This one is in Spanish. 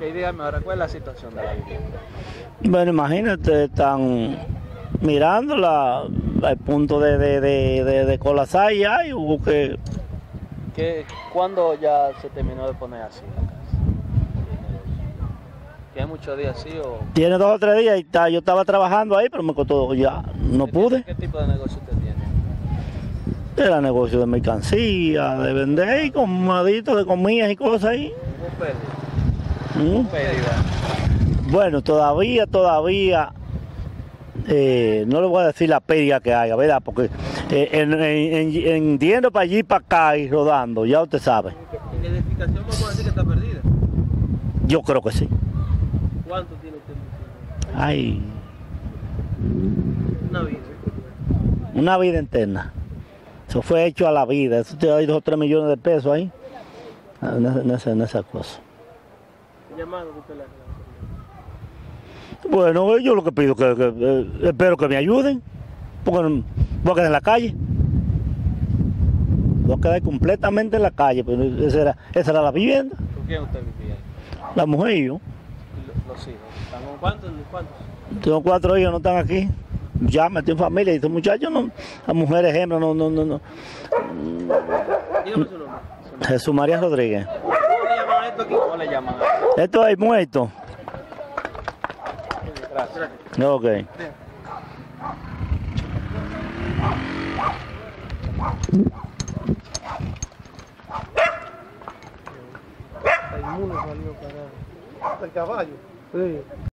Ok, dígame ahora, ¿cuál es la situación de la vivienda? Bueno, imagínate, están mirándola al punto de, de, de, de, de colapsar ya y hubo que... ¿Qué, ¿Cuándo ya se terminó de poner así la casa? ¿Tiene muchos días así o...? Tiene dos o tres días y está, yo estaba trabajando ahí, pero me costó ya, no ¿Qué- pude. ¿Qué tipo de negocio usted tiene? Era negocio de mercancía, de vender y comaditos de comidas y cosas ahí. ¿Mm? Bueno, todavía, todavía, eh, no le voy a decir la pérdida que haya, ¿verdad? Porque eh, en, en, en- en yendo para allí y para acá y rodando, ya usted sabe. ¿La edificación vamos a decir que está perdida? Yo creo que sí. ¿Cuánto tiene usted? Ay, Una vida. una vida interna. Eso fue hecho a la vida. Eso te hay dos o tres millones de pesos ahí. En en esa- en esa cosa. Llamado que usted le hace. Bueno, yo lo que pido que, que- eh, espero que me ayuden, porque no- voy a quedar en la calle. Voy a quedar completamente en la calle, pero esa era, esa era la vivienda, ¿Con quién usted vivía? la mujer y yo. Los hijos. ¿Están con cuántos? ¿Cuántos? Tengo cuatro hijos, no están aquí. Ya metí en familia y estos muchachos, no, las mujeres hembras, no, no, no, no. Dígame su nombre. Jesús María Rodríguez. Esto es muerto. Gracias. Ok. El caballo. Sí.